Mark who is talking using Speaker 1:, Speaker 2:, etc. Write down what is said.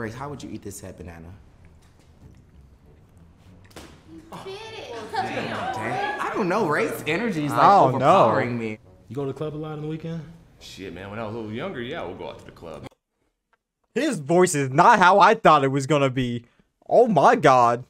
Speaker 1: Grace, how would you eat this head banana? Oh, Dang. I don't know. Race energy is like
Speaker 2: I don't
Speaker 1: overpowering me.
Speaker 3: You go to the club a lot on the weekend?
Speaker 4: Shit, man. When I was a little younger, yeah, we'll go out to the club.
Speaker 2: His voice is not how I thought it was gonna be. Oh my god.